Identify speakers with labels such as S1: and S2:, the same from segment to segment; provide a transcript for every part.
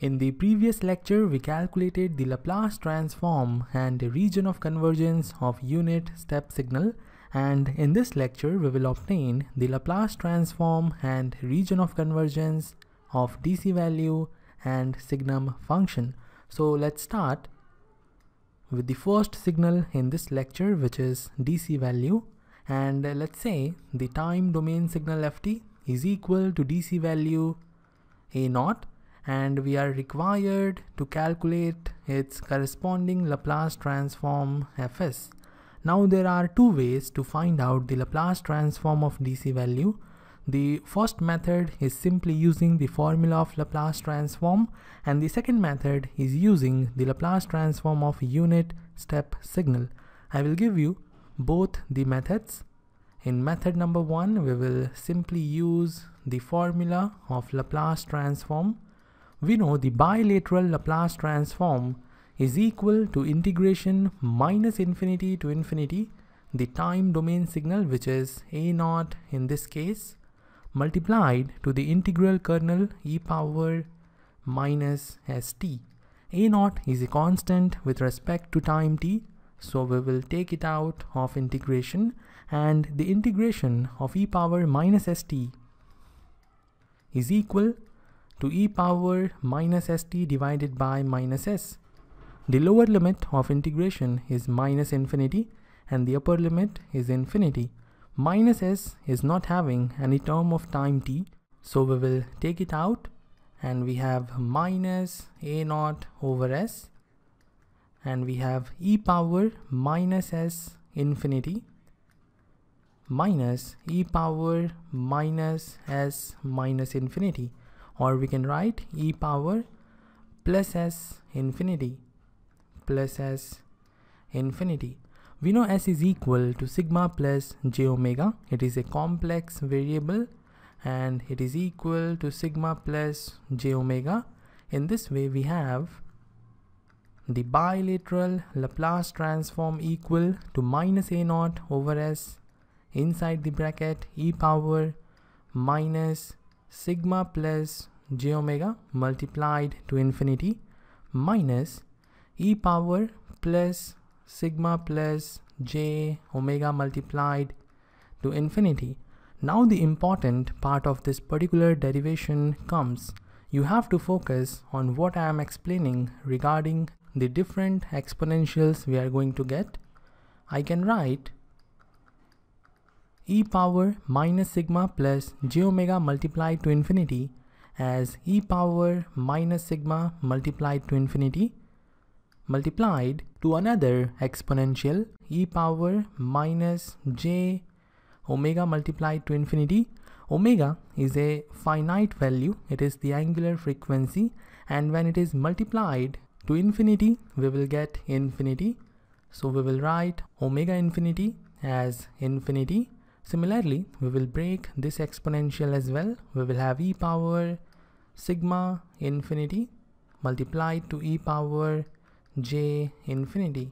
S1: In the previous lecture, we calculated the Laplace transform and region of convergence of unit step signal. And in this lecture, we will obtain the Laplace transform and region of convergence of DC value and signum function. So let's start with the first signal in this lecture, which is DC value. And let's say the time domain signal ft is equal to DC value a naught and we are required to calculate its corresponding Laplace transform fs. Now there are two ways to find out the Laplace transform of DC value. The first method is simply using the formula of Laplace transform and the second method is using the Laplace transform of unit step signal. I will give you both the methods. In method number one, we will simply use the formula of Laplace transform we know the bilateral Laplace transform is equal to integration minus infinity to infinity the time domain signal which is a naught in this case multiplied to the integral kernel e power minus st. a naught is a constant with respect to time t so we will take it out of integration and the integration of e power minus st is equal to e power minus st divided by minus s. The lower limit of integration is minus infinity and the upper limit is infinity. Minus s is not having any term of time t, so we will take it out and we have minus a naught over s and we have e power minus s infinity minus e power minus s minus infinity or we can write e power plus s infinity plus s infinity. We know s is equal to sigma plus j omega. It is a complex variable and it is equal to sigma plus j omega. In this way we have the bilateral Laplace transform equal to minus a naught over s inside the bracket e power minus sigma plus j omega multiplied to infinity minus e power plus sigma plus j omega multiplied to infinity. Now the important part of this particular derivation comes. You have to focus on what I am explaining regarding the different exponentials we are going to get. I can write e power minus sigma plus j omega multiplied to infinity as e power minus sigma multiplied to infinity multiplied to another exponential e power minus j omega multiplied to infinity. Omega is a finite value, it is the angular frequency and when it is multiplied to infinity we will get infinity. So we will write omega infinity as infinity Similarly, we will break this exponential as well. We will have e power sigma infinity multiplied to e power j infinity.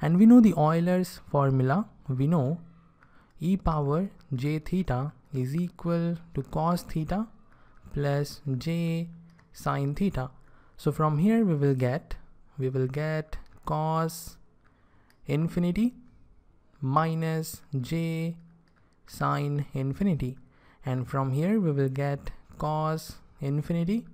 S1: And we know the Euler's formula. We know e power j theta is equal to cos theta plus j sine theta. So from here we will get, we will get cos infinity minus j sine infinity. And from here we will get cos infinity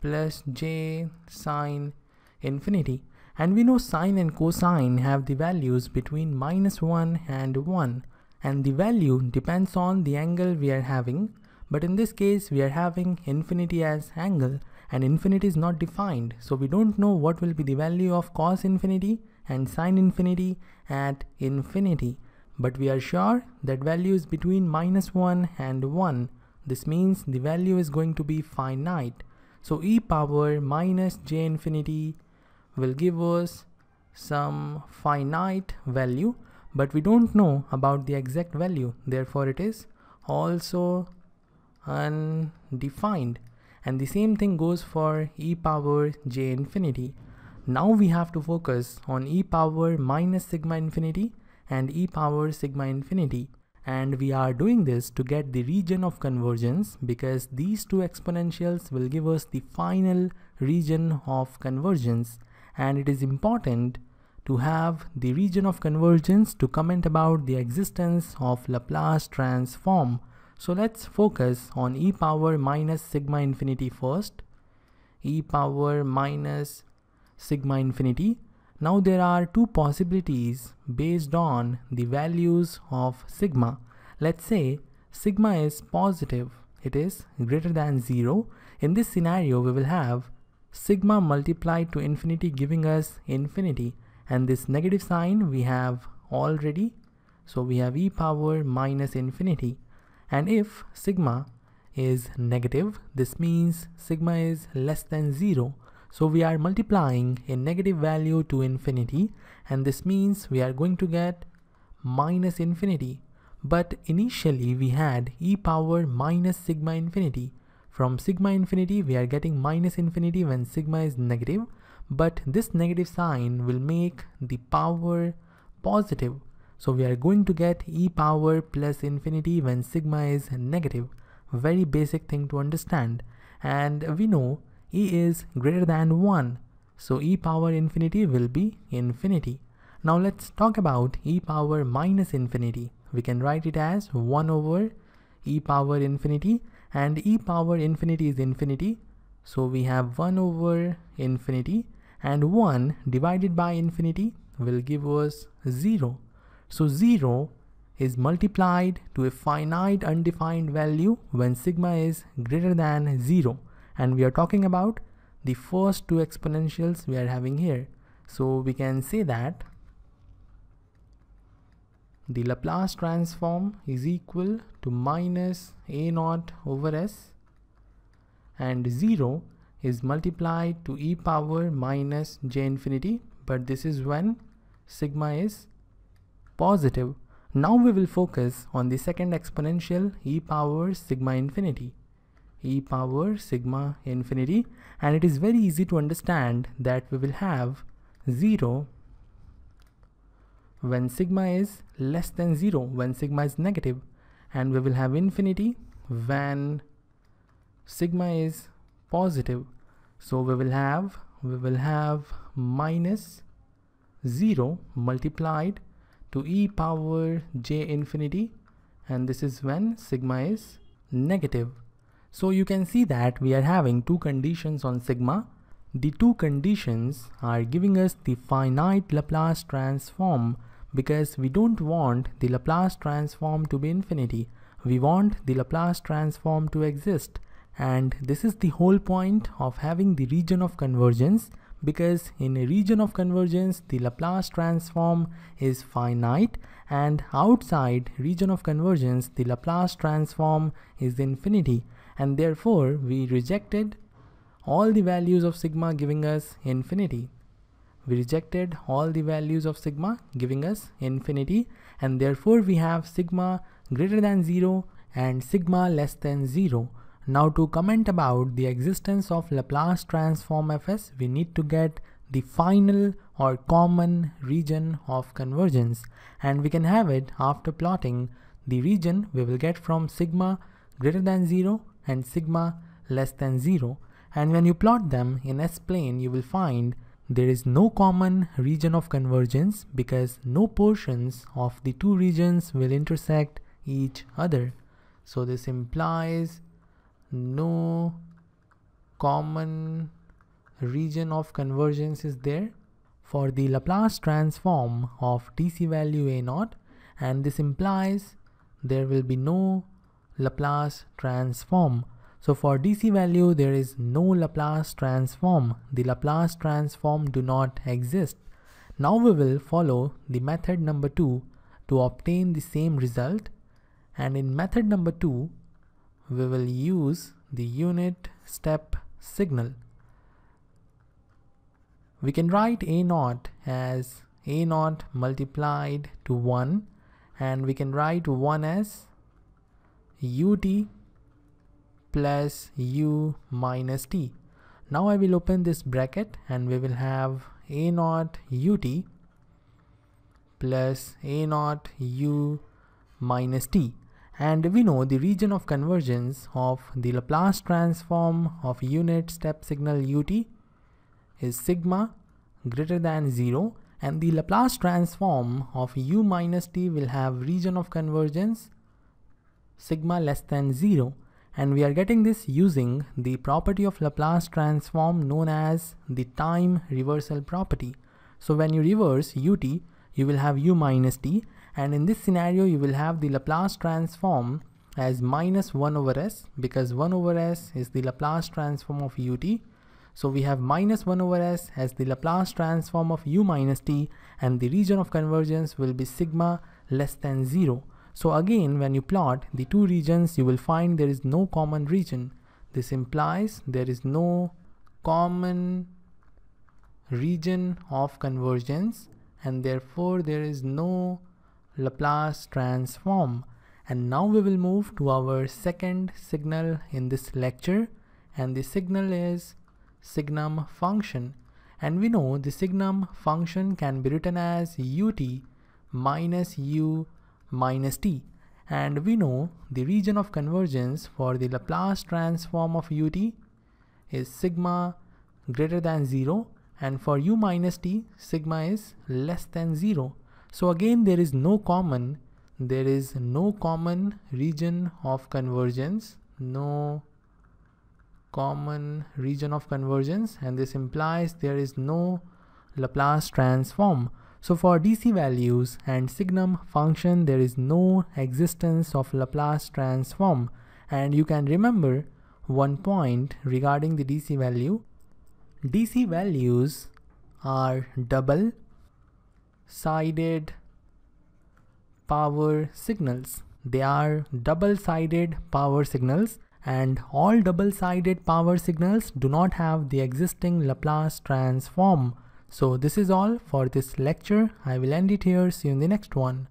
S1: plus j sine infinity. And we know sine and cosine have the values between minus 1 and 1 and the value depends on the angle we are having. But in this case we are having infinity as angle. And infinity is not defined. So we don't know what will be the value of cos infinity and sine infinity at infinity but we are sure that value is between minus 1 and 1. This means the value is going to be finite. So e power minus j infinity will give us some finite value but we don't know about the exact value therefore it is also undefined and the same thing goes for e power j infinity. Now we have to focus on e power minus sigma infinity and e power sigma infinity. and we are doing this to get the region of convergence because these two exponentials will give us the final region of convergence and it is important to have the region of convergence to comment about the existence of Laplace transform. So let's focus on e power minus sigma infinity first. e power minus sigma infinity. Now there are two possibilities based on the values of sigma. Let's say sigma is positive. It is greater than 0. In this scenario, we will have sigma multiplied to infinity giving us infinity and this negative sign we have already so we have e power minus infinity and if sigma is negative this means sigma is less than 0 so we are multiplying a negative value to infinity and this means we are going to get minus infinity but initially we had e power minus sigma infinity from sigma infinity, we are getting minus infinity when sigma is negative, but this negative sign will make the power positive. So we are going to get e power plus infinity when sigma is negative. Very basic thing to understand. And we know e is greater than 1. So e power infinity will be infinity. Now let's talk about e power minus infinity. We can write it as 1 over e power infinity and e power infinity is infinity so we have 1 over infinity and 1 divided by infinity will give us 0 so 0 is multiplied to a finite undefined value when sigma is greater than 0 and we are talking about the first two exponentials we are having here. So we can say that the Laplace transform is equal to minus a naught over s. And 0 is multiplied to e power minus j infinity. But this is when sigma is positive. Now we will focus on the second exponential e power sigma infinity e power sigma infinity and it is very easy to understand that we will have 0 when sigma is less than 0 when sigma is negative and we will have infinity when sigma is positive. So we will have we will have minus 0 multiplied to e power j infinity and this is when sigma is negative so you can see that we are having two conditions on sigma the two conditions are giving us the finite Laplace transform because we don't want the Laplace transform to be infinity. We want the Laplace transform to exist. And this is the whole point of having the region of convergence because in a region of convergence, the Laplace transform is finite and outside region of convergence, the Laplace transform is infinity. And therefore, we rejected all the values of sigma giving us infinity we rejected all the values of sigma giving us infinity and therefore we have sigma greater than 0 and sigma less than 0. Now to comment about the existence of Laplace transform fs we need to get the final or common region of convergence and we can have it after plotting the region we will get from sigma greater than 0 and sigma less than 0 and when you plot them in S-plane you will find there is no common region of convergence because no portions of the two regions will intersect each other. So this implies no common region of convergence is there for the Laplace transform of DC value A naught and this implies there will be no Laplace transform so for DC value, there is no Laplace transform. The Laplace transform do not exist. Now we will follow the method number two to obtain the same result. And in method number two, we will use the unit step signal. We can write A naught as A naught multiplied to 1 and we can write 1 as ut plus u minus t. Now I will open this bracket and we will have a naught ut plus a naught u minus t. And we know the region of convergence of the Laplace transform of unit step signal ut is sigma greater than 0 and the Laplace transform of u minus t will have region of convergence sigma less than 0 and we are getting this using the property of Laplace transform known as the time reversal property. So when you reverse ut, you will have u minus t and in this scenario you will have the Laplace transform as minus 1 over s because 1 over s is the Laplace transform of ut. So we have minus 1 over s as the Laplace transform of u minus t and the region of convergence will be sigma less than 0. So again, when you plot the two regions, you will find there is no common region. This implies there is no common region of convergence and therefore there is no Laplace transform. And now we will move to our second signal in this lecture and the signal is signum function. And we know the signum function can be written as ut minus u minus t. And we know the region of convergence for the Laplace transform of ut is sigma greater than 0 and for u minus t sigma is less than 0 so again there is no common there is no common region of convergence no common region of convergence. And this implies there is no Laplace transform so for DC values and signum function, there is no existence of Laplace transform. And you can remember one point regarding the DC value. DC values are double sided power signals. They are double sided power signals and all double sided power signals do not have the existing Laplace transform. So this is all for this lecture. I will end it here. See you in the next one.